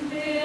Amen.